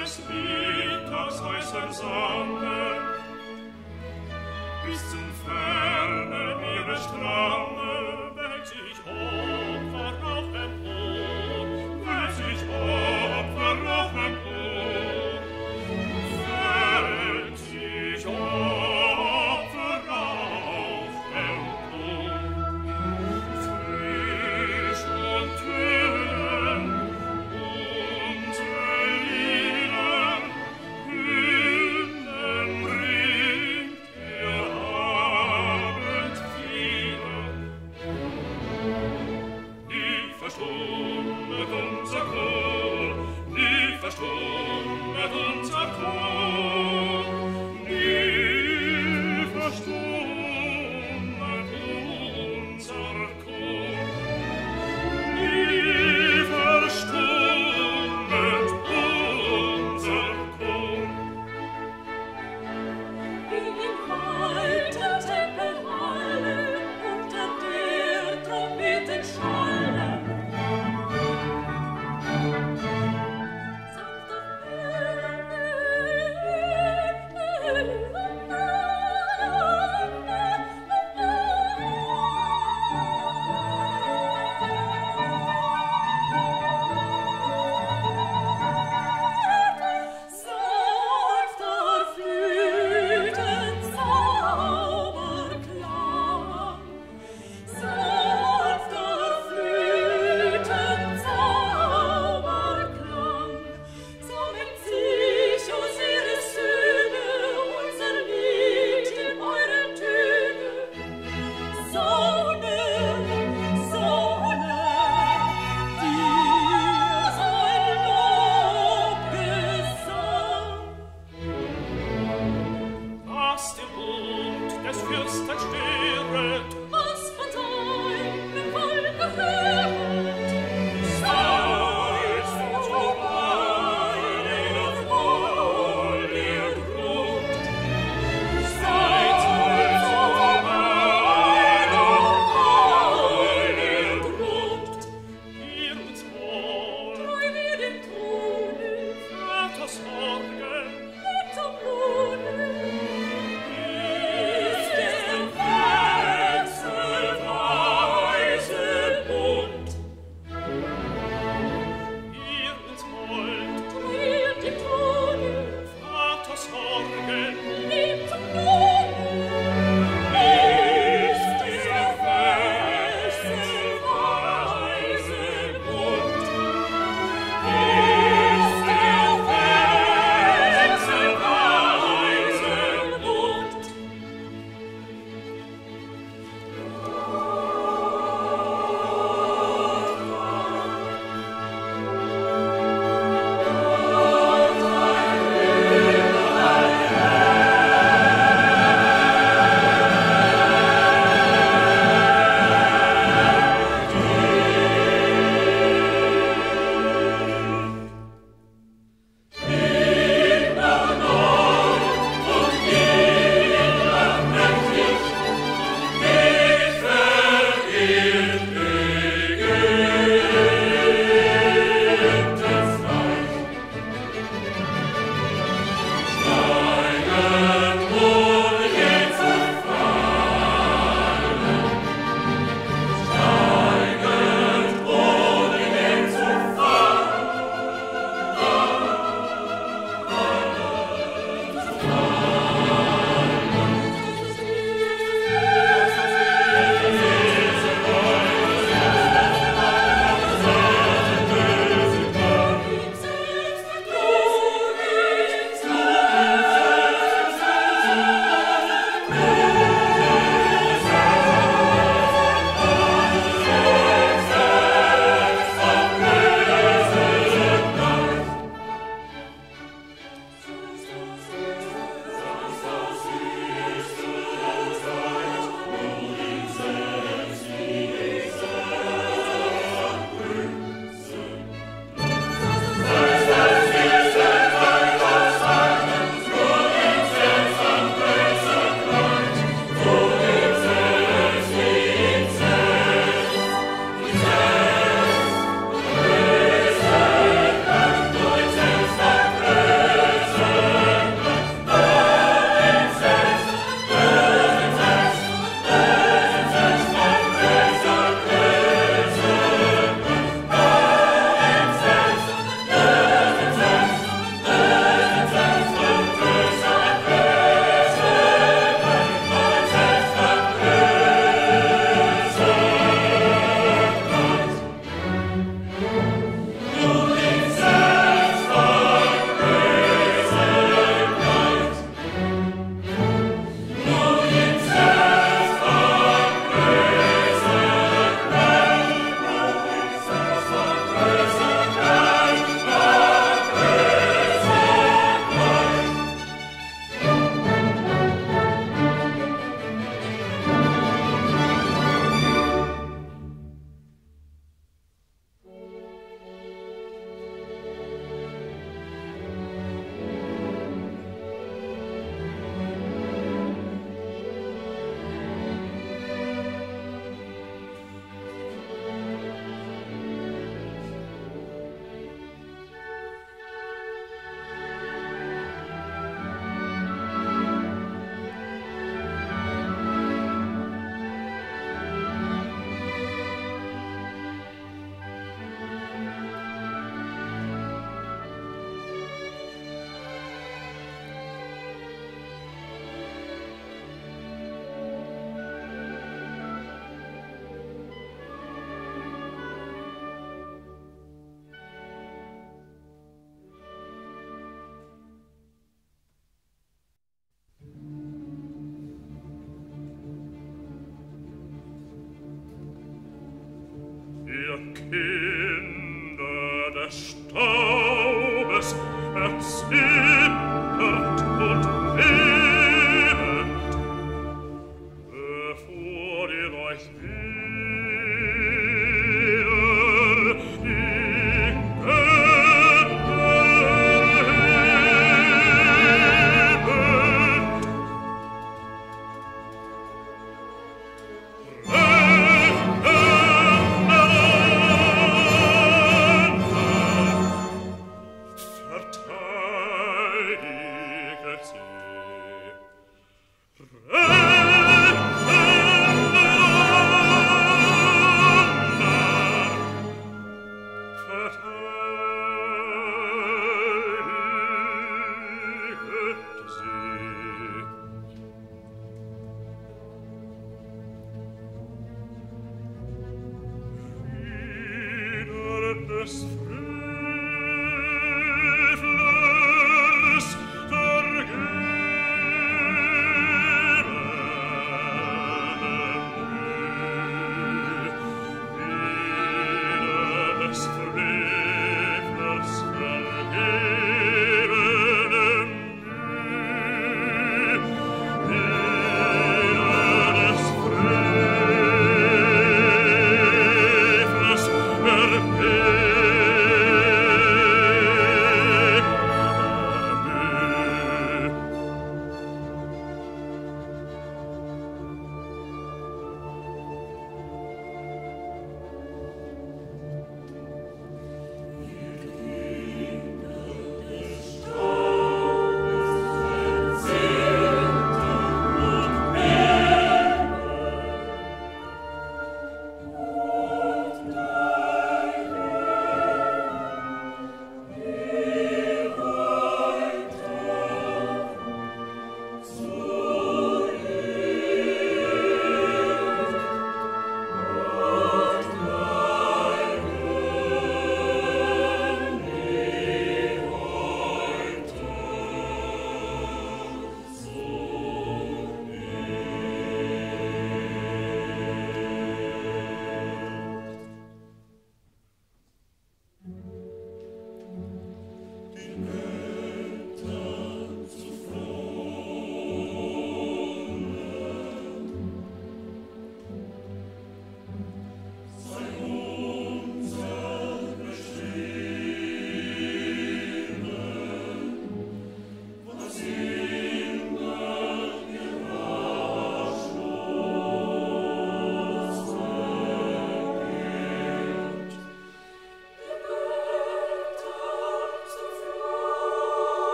des Mittags heißen Sonne, bis zum ihre Meeresstrande, welch ich hoch.